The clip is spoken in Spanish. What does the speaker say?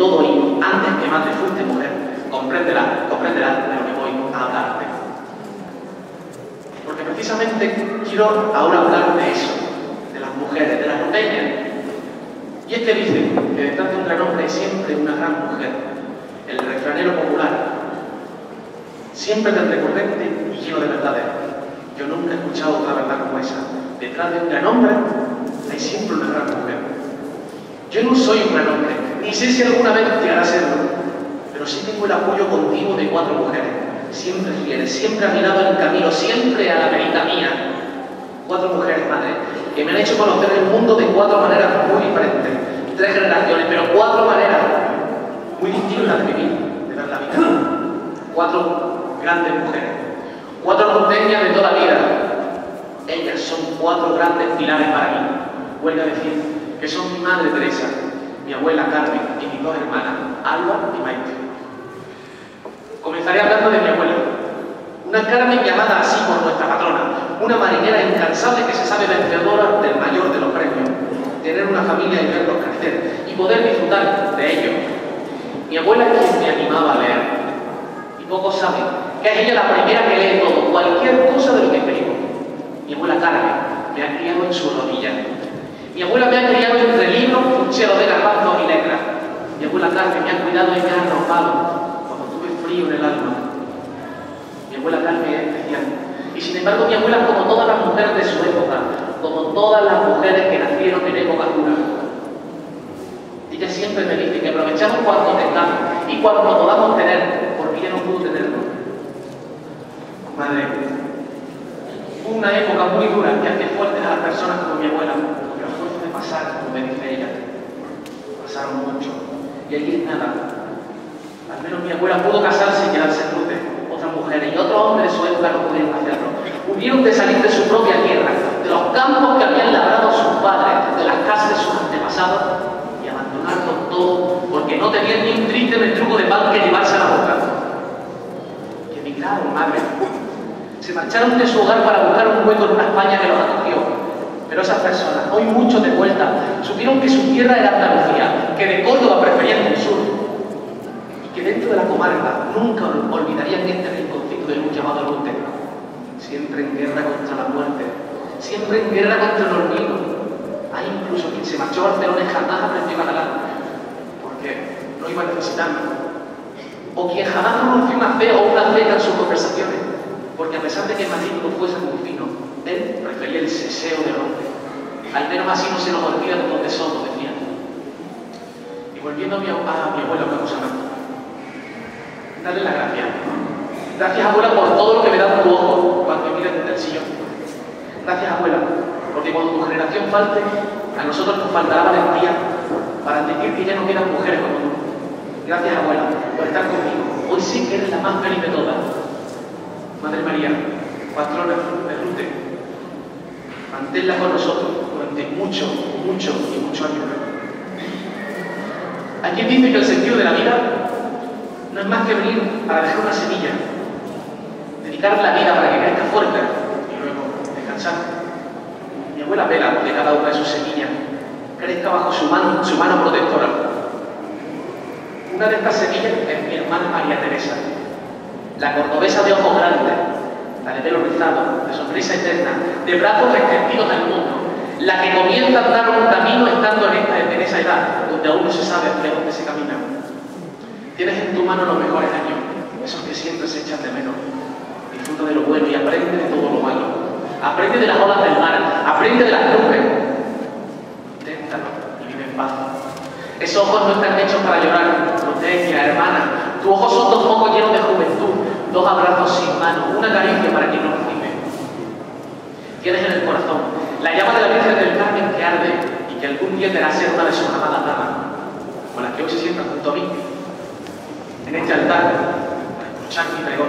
todo y antes que madre fuiste mujer, compréndela, compréndela de lo que voy a hablarte. Porque precisamente quiero ahora hablar de eso, de las mujeres, de las peñas. Y es que dice que detrás de un gran hombre hay siempre una gran mujer, el refranero popular, siempre tan recurrente y lleno de verdades. Yo nunca he escuchado otra verdad como esa. Detrás de un gran hombre hay siempre una gran mujer. Yo no soy un gran hombre, ni sé si alguna vez llegará a serlo, pero sí tengo el apoyo continuo de cuatro mujeres, siempre fieles, siempre a mi lado en el camino, siempre a la verita mía. Cuatro mujeres, madre, que me han hecho conocer el mundo de cuatro maneras muy diferentes, tres generaciones, pero cuatro maneras muy distintas de vivir, de ver la vida. Cuatro grandes mujeres, cuatro norteñas de toda la vida. Ellas son cuatro grandes pilares para mí. Vuelvo a decir que son mi madre Teresa, mi abuela Carmen y mis dos hermanas, Alba y Maite. Comenzaré hablando de mi abuela, una Carmen llamada así por nuestra patrona, una marinera incansable que se sabe vencedora del mayor de los premios, tener una familia y verlos crecer y poder disfrutar de ello. Mi abuela es quien me animaba a leer, y pocos saben que es ella la primera que lee todo, cualquier cosa de lo que escribo. Mi abuela Carmen me ha criado en su rodilla. Mi abuela me ha criado entre libros, pucheros de letras. Mi abuela Carmen me ha cuidado y me ha arropado cuando tuve frío en el alma. Mi abuela Carmen es especial. Y sin embargo, mi abuela, como todas las mujeres de su época, como todas las mujeres que nacieron en época dura, ella siempre me dice que aprovechamos cuando tengamos y cuando podamos tener, porque ella no pudo tenerlo. Madre, una época muy dura que hace fuertes a las personas como mi abuela, porque a fuerza de pasar, como me dice ella, pasaron mucho. Y es nada. Al menos mi abuela pudo casarse y quedarse en Rute, otras mujeres, y otros hombres de su época no pudieron hacerlo. Hubieron de salir de su propia tierra, de los campos que habían labrado sus padres, de las casas de sus antepasados, y abandonarlo todo, porque no tenían ni un triste truco de pan que llevarse a la boca. Que emigraron, madre. Se marcharon de su hogar para buscar un hueco en una España que los acogió. Pero esas personas, hoy muchos de vuelta, supieron que su tierra era Andalucía, que de Córdoba preferían el sur. Y que dentro de la comarca nunca olvidarían este rinconcito de luz llamado Lute. Siempre en guerra contra la muerte, siempre en guerra contra el olvido. Hay incluso quien se marchó a Barcelona y jamás aprendió catalán, porque no iba a necesitarlo. O quien jamás pronunció una C o una Z en sus conversaciones porque a pesar de que el no fuese muy fino, él prefería el seseo del hombre. Al menos así no se nos olvida de dónde somos, decían. Volviendo a mi, a mi abuela, una cosa más. Darle las gracias. Gracias, abuela, por todo lo que me da tu ojo cuando me miras desde el sillón. Gracias, abuela, porque cuando tu generación falte, a nosotros nos faltará valentía para decir que ya no quedan mujeres como tú. Gracias, abuela, por estar conmigo. Hoy sí que eres la más feliz de todas. Madre María, patrona de Rute, manténla con nosotros durante mucho, mucho y muchos años. Hay quien dice que el sentido de la vida no es más que venir para dejar una semilla, dedicar la vida para que crezca fuerte y luego descansar. Mi abuela vela de cada una de sus semillas, crezca bajo su mano, protectora. Una de estas semillas es mi hermana María Teresa, la cordobesa de ojos grandes, la de pelo rizado, de sonrisa eterna, de brazos extendidos al mundo, la que comienza a andar un camino estando en, esta, en esa edad, donde aún no se sabe hacia dónde se camina. Tienes en tu mano los mejores años, esos que siempre se echan de menos. Disfruta de lo bueno y aprende de todo lo malo. Aprende de las olas del mar, aprende de las nubes. Inténtalo y vive en paz. Esos ojos no están hechos para llorar, protege, hermana. Tus ojos son dos focos llenos de juventud, dos abrazos sin mano, una caricia para quien no recibe. Tienes en el corazón la llama de la Virgen del Carmen que arde y que algún día te hará ser una de sus amadas damas, con las que hoy se sientan junto a mí, en este altar, para escuchar mi pregón.